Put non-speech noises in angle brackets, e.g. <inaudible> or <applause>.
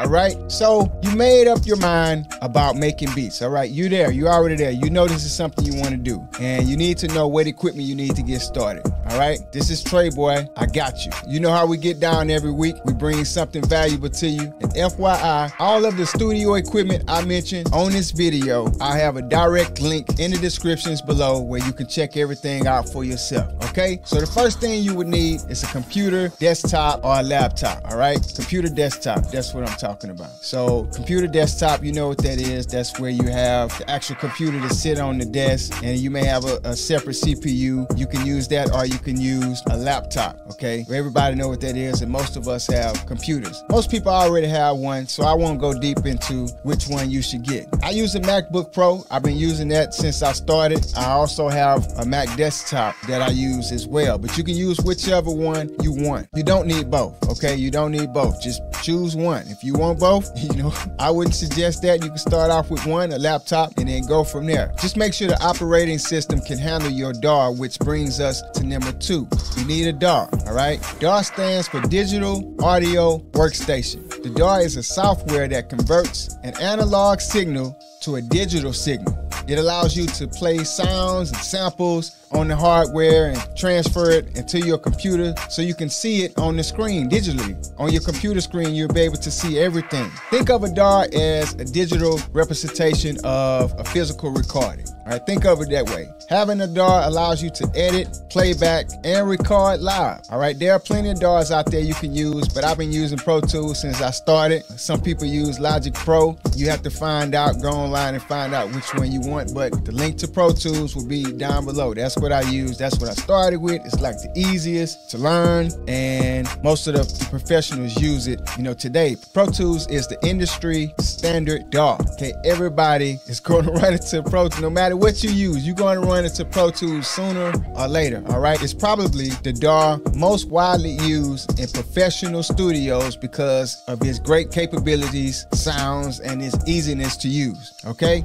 All right. So you made up your mind about making beats. All right. You there. You already there. You know this is something you want to do, and you need to know what equipment you need to get started. All right. This is Treboey. I got you. You know how we get down every week. We bring something valuable to you. And FYI, all of the studio equipment I mentioned on this video, I have a direct link in the descriptions below where you can check everything out for yourself. Okay. So the first thing you would need is a computer, desktop, or a laptop. All right. Computer desktop. That's what I'm talking about. So computer desktop, you know what that is. That's where you have the actual computer to sit on the desk and you may have a, a separate CPU. You can use that or you can use a laptop. Okay. Everybody know what that is and most of us have computers. Most people already have one, so I won't go deep into which one you should get. I use a MacBook Pro. I've been using that since I started. I also have a Mac desktop that I use as well, but you can use whichever one you want. You don't need both. Okay. You don't need both. Just choose one. If you want both, <laughs> you know, I wouldn't suggest that. You can start off with one, a laptop, and then go from there. Just make sure the operating system can handle your DAW, which brings us to number two. You need a DAW, all right? DAW stands for Digital Audio Workstation. The DAW is a software that converts an analog signal to a digital signal. It allows you to play sounds and samples on the hardware and transfer it into your computer so you can see it on the screen digitally. On your computer screen, you'll be able to see everything. Think of a DAW as a digital representation of a physical recording. All right, think of it that way. Having a DAW allows you to edit, playback, and record live. All right, there are plenty of DAWs out there you can use, but I've been using Pro Tools since I started. Some people use Logic Pro. You have to find out, go online and find out which one you want, but the link to Pro Tools will be down below. That's what I use. That's what I started with. It's like the easiest to learn, and most of the professionals use it. You know, today Pro Tools is the industry standard DAW. Okay, everybody is <laughs> going to run into Pro Tools. No matter what you use, you're going to run into Pro Tools sooner or later. All right, it's probably the DAW most widely used in professional studios because of its great capabilities, sounds, and its easiness to use. Okay.